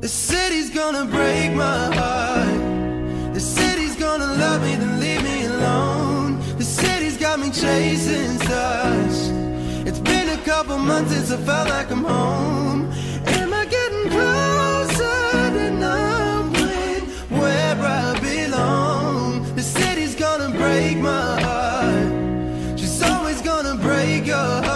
The city's gonna break my heart. The city's gonna love me, then leave me alone. The city's got me chasing such. It's been a couple months since I felt like I'm home. Am I getting closer to knowing where I belong? The city's gonna break my heart. She's always gonna break your heart.